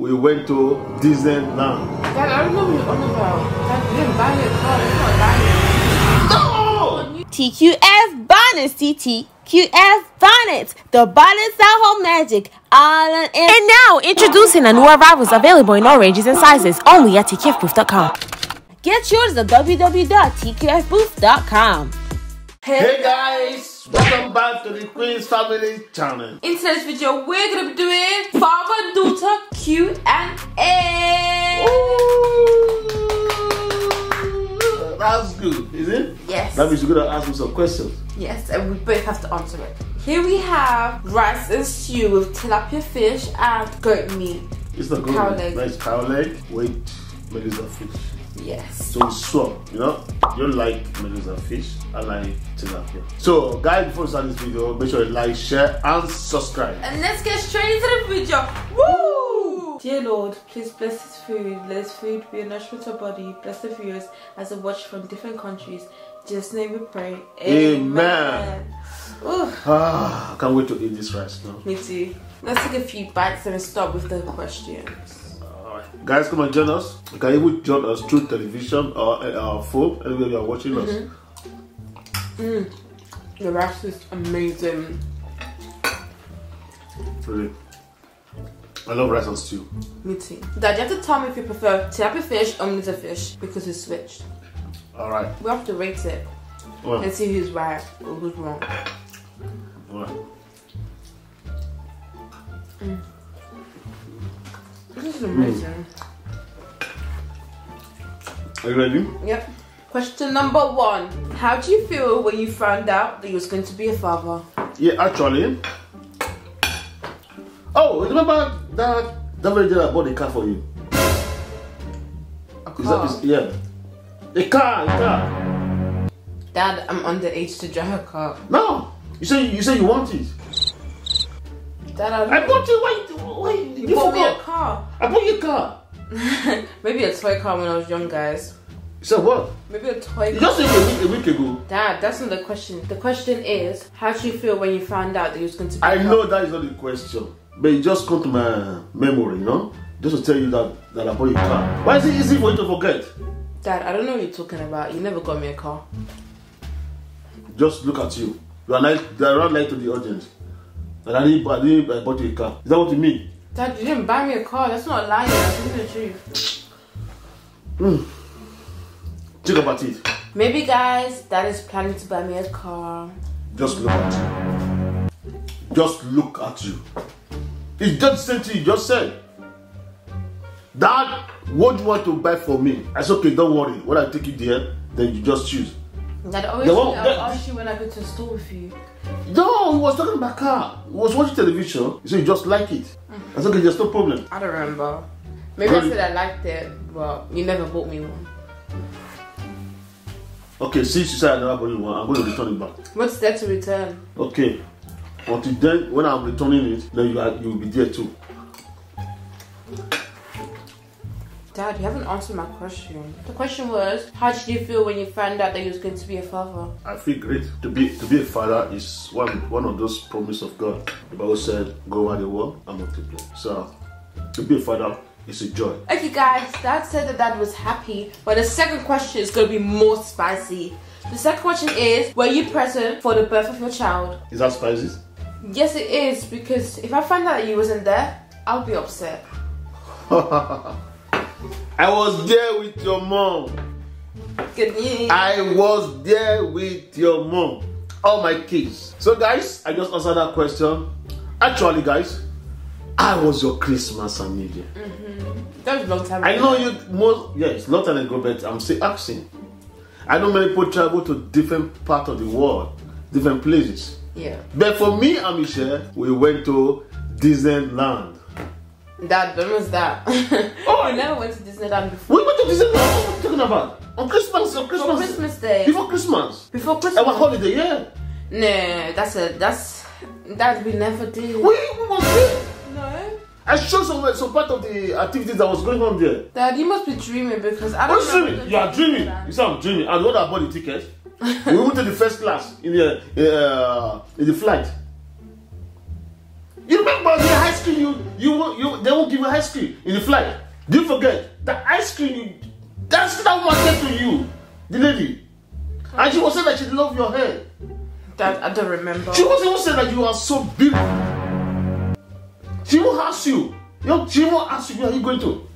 we went to Disneyland. Dad, I don't know what you're on about. Dad, you didn't buy me a car. It's not buying No! TQF Bonnets, TTQF Bonnets, the bonnets that hold magic. All on in. And now, introducing a new arrivals available in all ranges and sizes, only at TQFBooth.com. Get yours at www.tqfbooth.com. Hey guys, welcome back to the Queens Family channel. In today's video, we're gonna be doing father daughter Q and A. Ooh, That's good, is it? Yes. That means you're gonna ask me some questions. Yes, and we both have to answer it. Here we have rice and stew with tilapia fish and goat meat. It's not good. Cow leg. Nice cow leg. Wait, Medusa fish. Yes. So it's swap, you know? You don't like Medusa fish, I like tilapia. So, guys, before we start this video, make sure you like, share, and subscribe. And let's get straight into the video. Woo! Dear Lord, please bless this food. Let this food be a nourishment to our body. Bless the viewers as they watch from different countries. Just name we pray. Amen. Ooh, Ah, I can't wait to eat this rice now. me too. Let's take a few bites and start with the questions. Guys, come and join us. You can even join us through television or eh, uh, our phone, anywhere you are watching us. Mm-hmm. Mm. The rice is amazing. Really. I love rice and stew. Me too. Dad, you have to tell me if you prefer tilapia fish or Melissa fish because we switched. Alright. We have to rate it Well, and see who's right or who's wrong. alright. This mm. Is amazing. Are you ready? Yep. Question number one. How do you feel when you found out that you was going to be a father? Yeah, actually. Oh, remember that that very day I bought a car for you? A Is that, is, yeah. A car, a car. Dad, I'm underage to drive a car. No. You say you say you want it. Dad, I, I bought you wait, wait, you, you bought me a car. I bought you a car. Maybe a toy car when I was young, guys. So what? Maybe a toy You car. just said a week, a week ago. Dad, that's not the question. The question is, how do you feel when you found out that you was going to be I know that is not the question, but it just come to my memory, you know, just to tell you that that I bought you a car. Why is it easy for you to forget? Dad, I don't know what you're talking about. You never got me a car. Just look at you. You are like you are not like to the audience. And I didn't, I didn't I bought you a car. Is that what you mean? Dad, you didn't buy me a car. That's not lying. I'm telling you the truth. Hmm. Think about it. Maybe, guys, Dad is planning to buy me a car. Just look at you. Just look at you. It's just the same thing you just said. Dad, what do you want to buy for me? I said, okay, don't worry. When I take you there, then you just choose. Dad, always The one- I'll that- ask you when I go to the store with you. No, he was talking about car. He was watching television. He said, you just like it. Mm-hmm. I said, okay, there's no problem. I don't remember. Maybe Really? I said I liked it, but you never bought me one. Okay, since you said I never bought you one, I'm going to return it back. What's there to return? Okay. Until then, when I'm returning it, then you, are, you will be there too. Dad, you haven't answered my question. The question was, how did you feel when you found out that you was going to be a father? I feel great. To be to be a father is one one of those promises of God. The Bible said, "Go over the world and multiply." So, to be a father is a joy. Okay, guys, Dad said that Dad was happy, but the second question is going to be more spicy. The second question is, were you present for the birth of your child? Is that spicy? Yes, it is, because if I find out that you wasn't there, I'll be upset. I was there with your mom. Good news. I was there with your mom. All my kids. So, guys, I just answered that question. Actually, guys, I was your Christmas and New Year. that was a long time I know you most yes, not time ago, but I'm still asking. I know many people travel to different part of the world, different places. Yeah. But for me and Michelle, we went to Disneyland. Dad, when was that? Oh. I never went to Disneyland before. We went to Disneyland. What are you talking about? On Christmas, on Christmas. For Christmas Day. Before Christmas. Before Christmas. Our holiday, yeah. No, that's a that's that we never did. We, we was there. No. I showed some some part of the activities that was going on there. Dad, you must be dreaming because I don't What's remember dreaming? You are dreaming. Disneyland. You say I'm dreaming. And what I bought the ticket? we went to the first class in the uh, in the flight. You remember the ice cream you you you they won't give you ice cream in the flight. Do you forget the ice cream you that's that woman gave to you, the lady. And she was saying that she loved your hair. That I don't remember. She was even saying that you are so big. She won't ask you. She won't ask you where are you going to.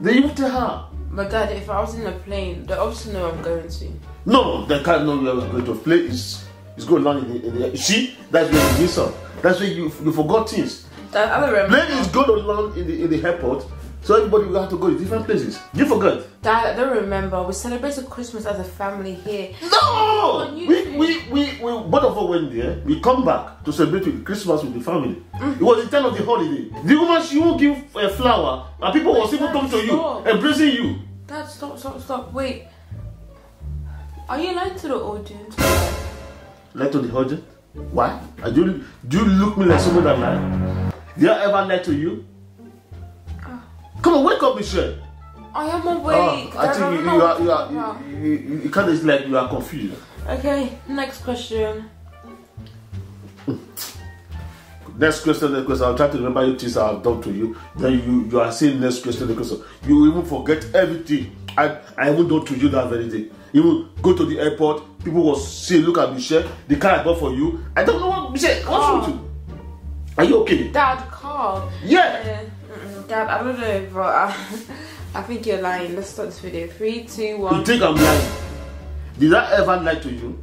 Then you tell her. But Dad, if I was in a plane, they obviously know I'm going to. No, they can't know where we're going to play. It's, it's going on in the, in the. You see, that's where you miss. That's why you, you forgot things. Dad, I don't remember. Plane is going to land in the, in the airport, so everybody will have to go to different places. You forgot. Dad, I don't remember. We celebrated Christmas as a family here. No! We, we, we, we, both of us went there. We come back to celebrate with Christmas with the family. It was the time of the holiday. The woman, she won't give a flower, and people will even come to you, embracing you. Dad, stop, stop, stop. Wait. Are you lying to the audience? Lie to the audience? Why? And do, you, do you look me like someone that lie? Did I ever lie to you? Ah. Come on, wake up, Michelle. I am awake. Oh, I think you, you are, you are, you, you, you kind of like you are confused. Okay, next question. Next question, next question. I'll try to remember you things I've done to you. Then you, you are saying next question, next question. You even forget everything I, I even done to you that very day. You will go to the airport, people will say, look at Michelle, the car I bought for you. I don't know what Michelle, what's wrong with you? Are you okay? Dad, calm. Yeah. Uh, mm-mm, Dad, I don't know, but I, uh, I think you're lying. Let's start this video. Three, two, one. You think I'm lying? Did I ever lie to you?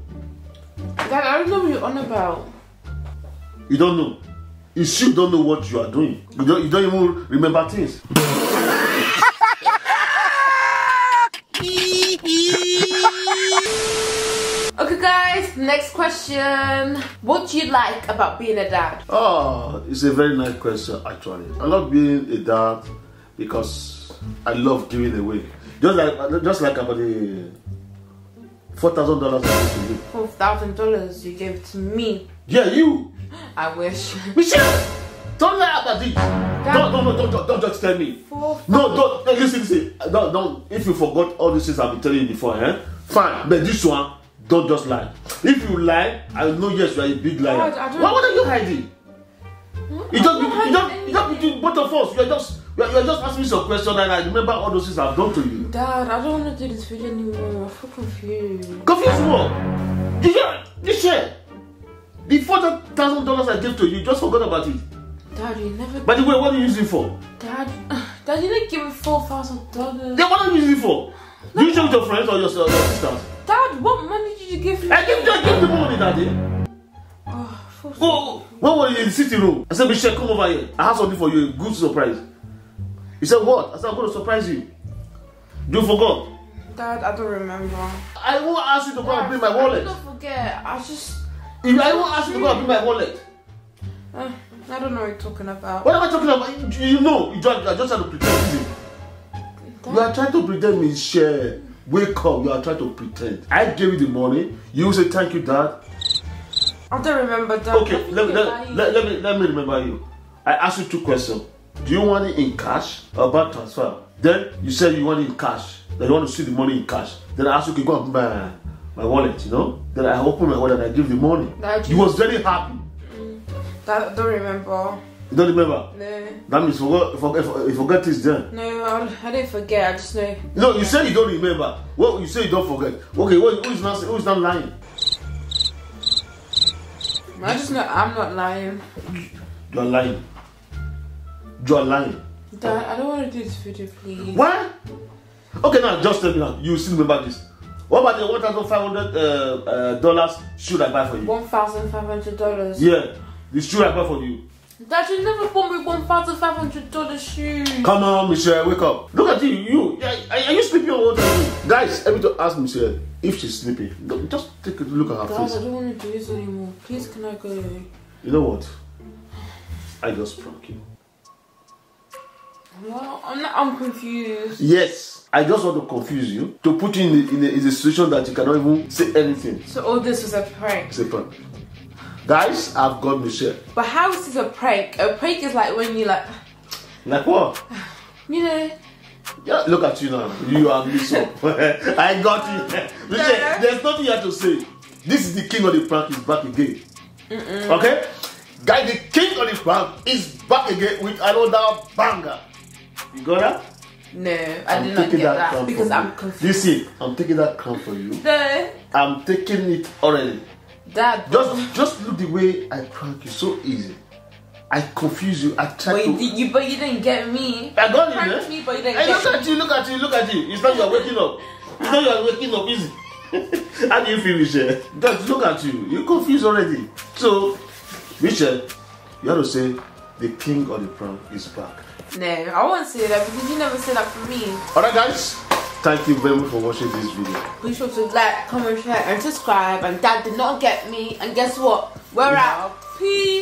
Dad, I don't know what you're on about. You don't know. You still don't know what you are doing. You don't, you don't even remember things. Okay, guys, next question. What do you like about being a dad? Oh, it's a very nice question, actually. I love being a dad because I love giving away. Just like, just like about the four thousand dollars I gave to you. Four thousand dollars you gave to me. Yeah, you, I wish. Michelle. Don't lie about this. Don't, no, no, don't, don't, don't just tell me. Four. No, don't, don't listen, listen. Don't, don't. If you forgot all these things I've been telling you before, eh? Fine. But this one, don't just lie. If you lie, I know yes, you are a big liar. God, I don't- Why, what are you hiding? You just, you, just, you just between both of us. You are just, you are, you are just asking me some question, and I remember all those things I've done to you. Dad, I don't want to do this video anymore. I'm so confused. Confused what? You share, you share. The forty thousand dollars I gave to you, just forgot about it. Dad, you never. By the way, what are you using it for? Dad, Dad, you didn't give me four thousand dollars. Then what are you using it for? Do you share with your friends or your, your sisters? Dad, what money did you give me? I gave, I give the money day. Oh, four- Oh, when were you in the city room? I said, Michelle, come over here. I have something for you, a good surprise. He said, What? I said, I'm going to surprise you. Do you forgot. Dad, I don't remember. I won't ask you to go and bring my I wallet. don't forget. I just. If I won't ask you to go and bring my wallet. Uh, I don't know what you're talking about. What am I talking about? You, you know, you just, are just trying to pretend. isn't? You are trying to pretend, Michelle. Wake up, you are trying to pretend. I gave you the money. You say, Thank you, Dad. I don't remember. I Okay, let, let, let, let me, let me remember you. I asked you two questions. Do you want it in cash or bank transfer? Then you said you want it in cash. Then you want to see the money in cash. Then I asked you, okay, go and buy my, my wallet, you know? Then I opened my wallet and I give the money. Dad, You was very happy. Mm. Dad, I don't remember. You don't remember? No, That means you forgot, forget, you forget this then. no, I, I didn't forget. I just know. No, you say you don't remember. Well, you say you don't forget. Okay, what, who is not who is not lying? I just know I'm not lying. You are lying. You are lying. Dad, I don't want to do this video, please. Why? Okay, now just tell me now. You still remember this? What about the one thousand five hundred uh, uh, dollars shoe I buy for you? One thousand five hundred dollars. Yeah, the shoe I buy for you. Dad, you never bought me one thousand five hundred dollar shoes. Come on, Michelle, wake up. Look at you. You are, are you sleeping or what? Guys, I need to ask Michelle if she's sleeping. Just take a look at her Dad, I don't want to do this anymore. Please, can I go? You know what? I just prank you. Well, I'm not. I'm confused. Yes, I just want to confuse you to put you in a, in a, in a situation that you cannot even say anything. So all this was a prank. It's a prank. Guys, I've got Michelle. But how is this a prank? A prank is like when you like, Like what? you know. Yeah, look at you now. You are mixed up. I got you. Michelle, Yeah. there's nothing you have to say. This is the king of the prank. He's back again. Okay? Guy, the king of the prank, is back again with another banger. You got that? No, I I'm did not taking get that that because I'm you. see, I'm taking that crown for you. No, I'm taking it already. Just, just look the way I prank you. So easy. I confuse you. I try but to. you, you, but you didn't get me. I got Pranked it, eh? me, but you didn't Hey, get look me. at you, look at you, look at you. It's not you are waking up. It's not you are waking up, easy. How do you feel, Michelle? Just look at you. You're confused already. So, Michelle, you have to say the king of the prank is back. No, I won't say that because you never said that for me. Alright, guys. Thank you very much for watching this video. Be sure to like, comment, share, and subscribe. And Dad did not get me. And guess what? We're out. Peace.